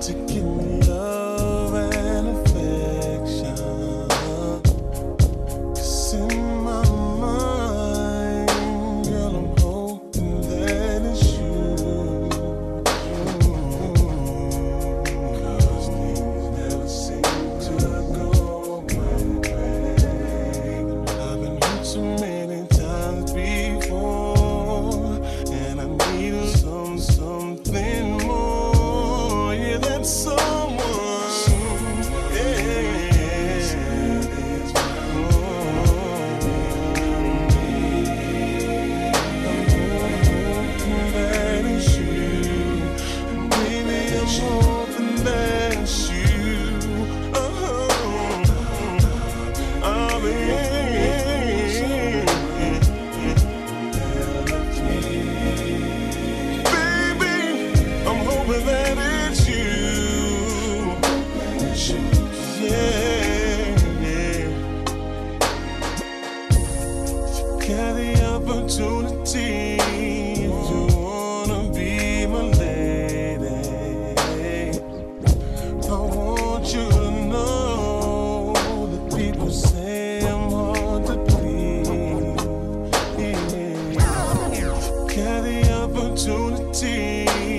to give me had the opportunity.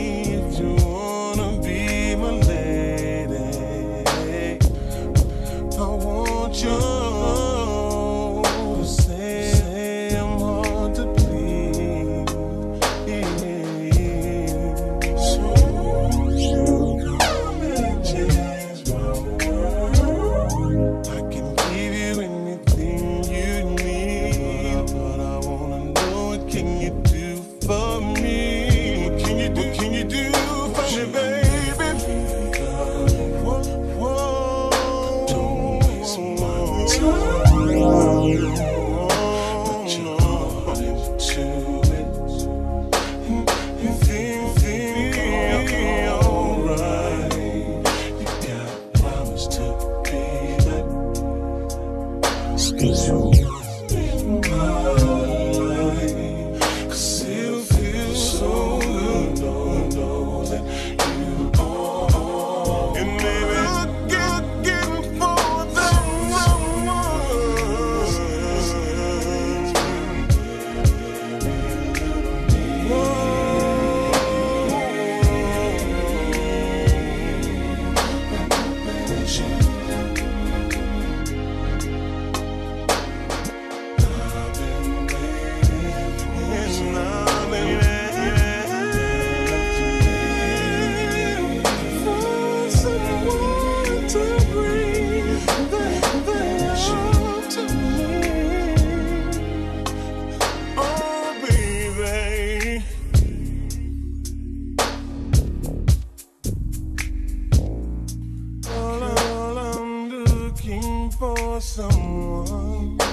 No, you